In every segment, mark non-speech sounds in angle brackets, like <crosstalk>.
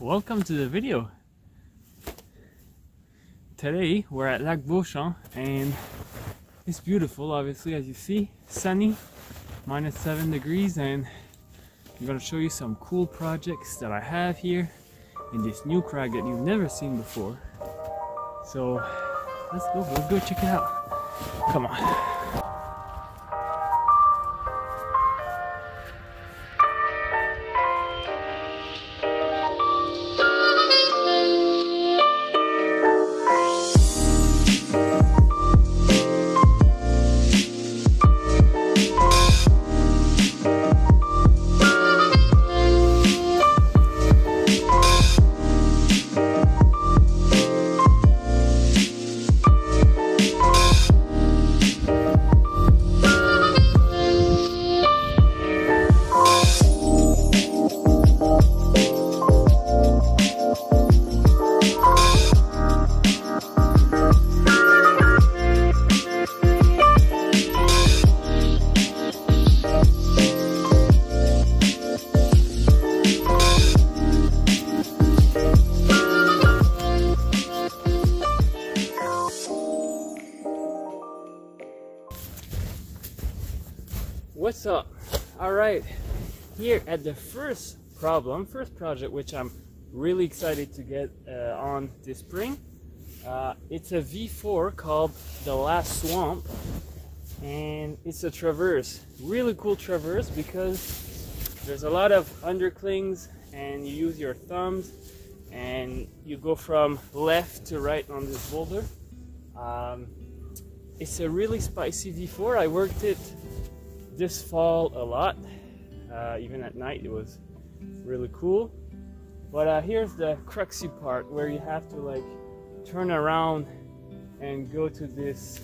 welcome to the video. Today we're at Lac Beauchamp and it's beautiful obviously as you see, sunny, minus 7 degrees and I'm going to show you some cool projects that I have here in this new crag that you've never seen before. So let's go, let's go check it out. Come on. Up? All right, here at the first problem, first project, which I'm really excited to get uh, on this spring. Uh, it's a V4 called The Last Swamp, and it's a traverse. Really cool traverse because there's a lot of underclings, and you use your thumbs, and you go from left to right on this boulder. Um, it's a really spicy V4. I worked it this fall a lot. Uh, even at night, it was really cool. But uh, here's the cruxy part where you have to like turn around and go to this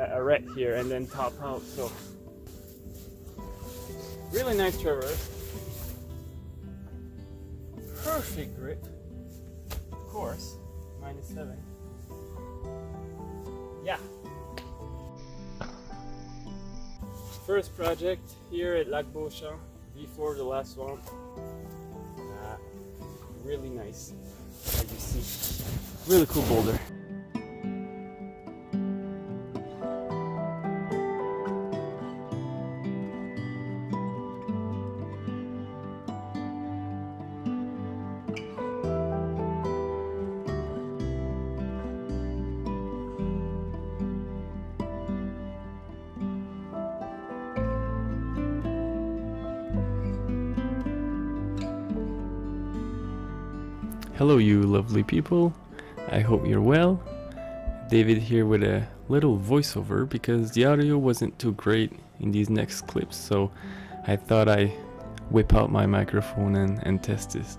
uh, arete here and then top out. So really nice traverse. Perfect grip. Of course, minus seven. Yeah, first project here at Lac Beauchamp before the last one. Uh, really nice, as you see. Really cool boulder. Hello, you lovely people. I hope you're well. David here with a little voiceover because the audio wasn't too great in these next clips, so I thought I whip out my microphone and, and test this.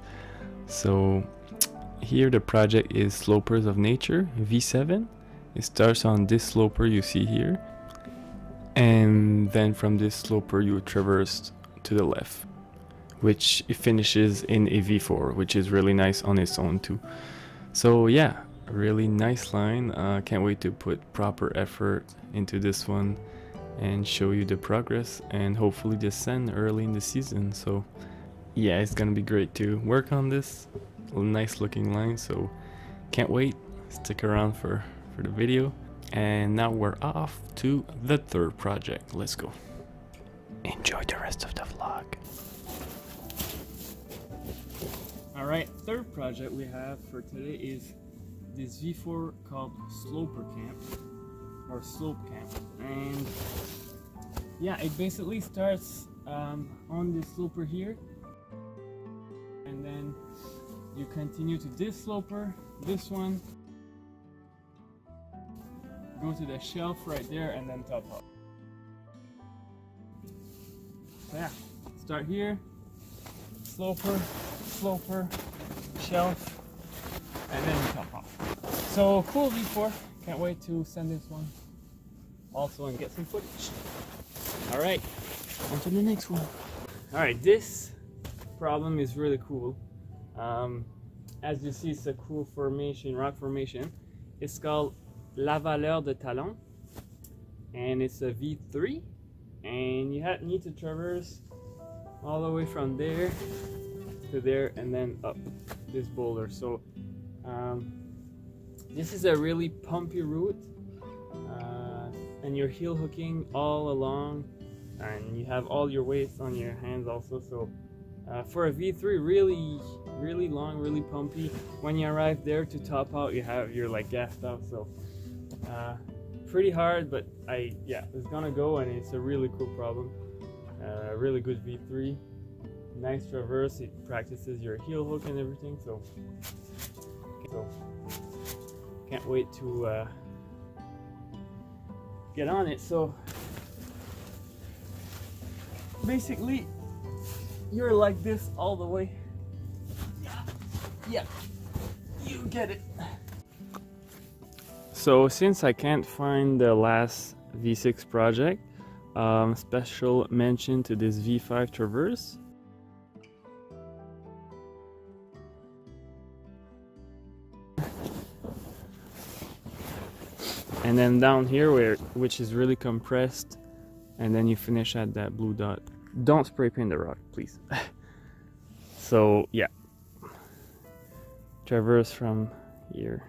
So here the project is Slopers of Nature V7. It starts on this sloper you see here, and then from this sloper you traverse to the left which it finishes in a V4, which is really nice on its own too. So yeah, really nice line. Uh, can't wait to put proper effort into this one and show you the progress and hopefully descend early in the season. So yeah, it's gonna be great to work on this. Nice looking line, so can't wait. Stick around for, for the video. And now we're off to the third project. Let's go. Enjoy the rest of the vlog. All right, third project we have for today is this V4 called Sloper Camp or Slope Camp. And yeah, it basically starts um, on this sloper here. And then you continue to this sloper, this one, go to the shelf right there and then top up. So yeah, start here, sloper, sloper, shelf, and then top off. So cool V4. Can't wait to send this one also and get some footage. All right, on to the next one. All right, this problem is really cool. Um, as you see, it's a cool formation, rock formation. It's called La Valeur de Talon, and it's a V3. And you need to traverse all the way from there to there and then up. this boulder. So um, this is a really pumpy route, uh, and you're heel hooking all along, and you have all your weights on your hands also. So uh, for a V3, really, really long, really pumpy. When you arrive there to top out, you have you're like gassed out. So uh, pretty hard, but I yeah, it's gonna go, and it's a really cool problem. Uh, really good V3 nice traverse. It practices your heel hook and everything. So, so can't wait to uh, get on it. So basically, you're like this all the way. Yeah, yeah, you get it. So since I can't find the last V6 project, um, special mention to this V5 Traverse. And then down here where which is really compressed and then you finish at that blue dot. Don't spray paint the rock please. <laughs> So yeah. Traverse from here.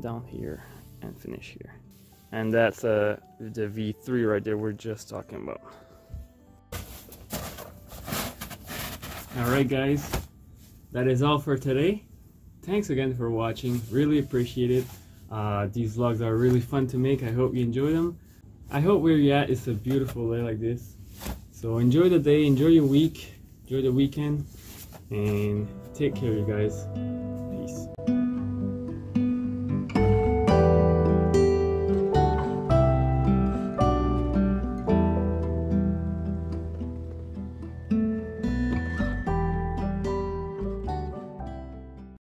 Down here and finish here. And that's uh, the V3 right there we're just talking about. Alright guys. That is all for today. Thanks again for watching. Really appreciate it uh, these vlogs are really fun to make. I hope you enjoy them. I hope where you're at is a beautiful day like this. So enjoy the day, enjoy your week, enjoy the weekend, and take care, you guys.